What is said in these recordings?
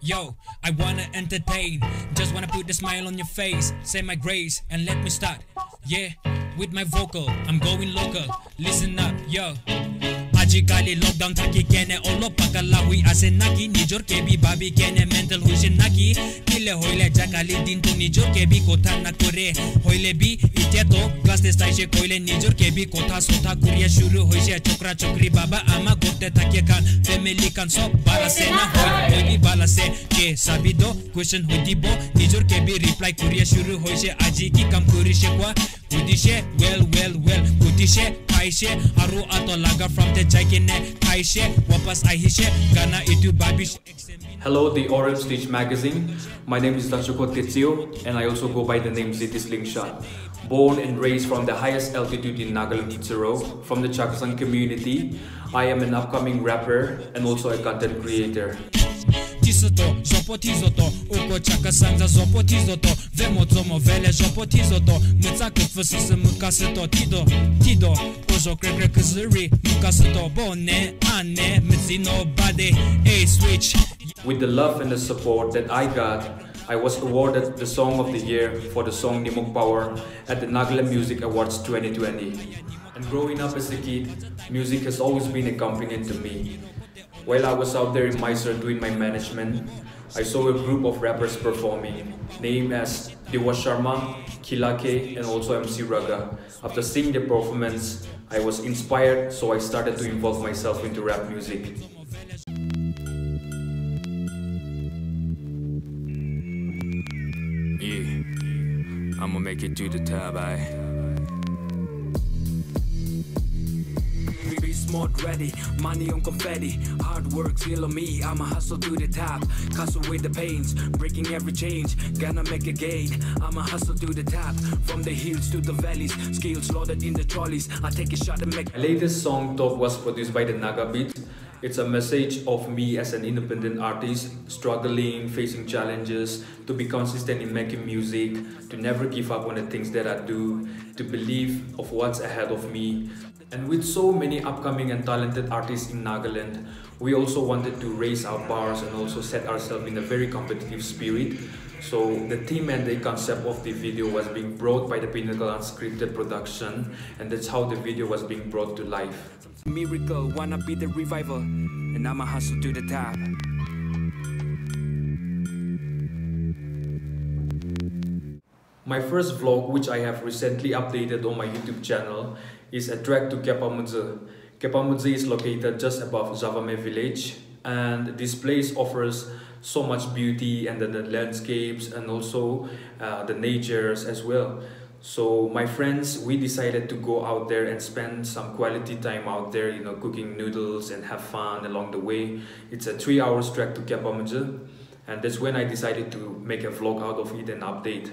Yo, I wanna entertain. Just wanna put a smile on your face. Say my grace and let me start. Yeah, with my vocal, I'm going local. Listen up, yo. আজিকালি lockdown থাকি কেনে অলপ পাকালা হৈ আছে নাকি নিজৰ কেবি ভাবি কেনে মেণ্টেল হৈছে নাকি কিলে হইলে জাকালি দিনটো নিজৰ কেবি কথা নকৰে হইলে বি এতিয়াতো ক্লাছ টেষ্ট আহিছে কৈলে নিজৰ কেবি কথা চথা কৰিয়া শুৰু হৈছে চকৰা চকৰি বাবা আমাক গোটে থাকে কান ফেমিলি কান চব ভাল আছে না হয় হইলি ভাল আছে কে চাবি দ কুৱেশ্যন সুধিব নিজৰ কেবি ৰিপ্লাই কৰিয়া শুৰু হৈছে আজি কি কাম কৰিছে কোৱা সুধিছে ৱেল ৱেল ৱেল সুধিছে from the. Wapas. Gana itu Hello, the Aureum Stitch magazine. My name is Zacukho Tetseo, and I also go by the name ZT Slingshot. Born and raised from the highest altitude in Nagaland, Pfutsero, from the Chakhesang community, I am an upcoming rapper and also a content creator vele tido tido ane bade switch With the love and the support that I got, I was awarded the Song of the Year for the song Nimok Power at the Nagaland Music Awards 2020. And growing up as a kid, music has always been a companion to me. While I was out there in Mysore doing my management, I saw a group of rappers performing, named as Dewa Sharma, Kilake, and also MC Raga. After seeing their performance, I was inspired, so I started to involve myself into rap music. Yeah, I'ma make it to the top, I. Be ready, money on confetti. Hard work, still on me. I'ma hustle to the top. Hustle with the pains, breaking every change. Gonna make a gain. I'ma hustle to the top. From the hills to the valleys, skills loaded in the trolleys. I take a shot and make. My latest song TOP was produced by the Naga Beat. It's a message of me as an independent artist, struggling, facing challenges, to be consistent in making music, to never give up on the things that I do, to believe of what's ahead of me. And with so many upcoming and talented artists in Nagaland, we also wanted to raise our bars and also set ourselves in a very competitive spirit. So the theme and the concept of the video was being brought by the Pinnacle Unscripted production, and that's how the video was being brought to life. Miracle, wanna be the revival. And I'ma hustle to the top. My first vlog, which I have recently updated on my YouTube channel, is a trek to Kapamodzu. Kapamodzu is located just above Zavame village, and this place offers so much beauty and then the landscapes and also uh, the natures as well. So my friends, we decided to go out there and spend some quality time out there, you know, cooking noodles and have fun along the way. It's a three hours trek to Kapamodzu, and that's when I decided to make a vlog out of it and update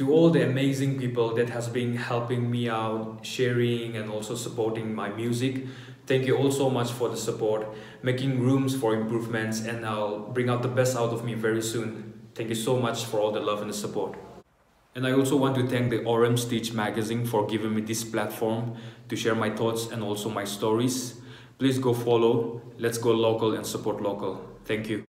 to all the amazing people that has been helping me out sharing and also supporting my music. Thank you all so much for the support making rooms for improvements and i'll bring out the best out of me very soon. Thank you so much for all the love and the support. And i also want to thank the Aureum stitch magazine for giving me this platform to share my thoughts and also my stories. Please go follow. Let's go local and support local. Thank you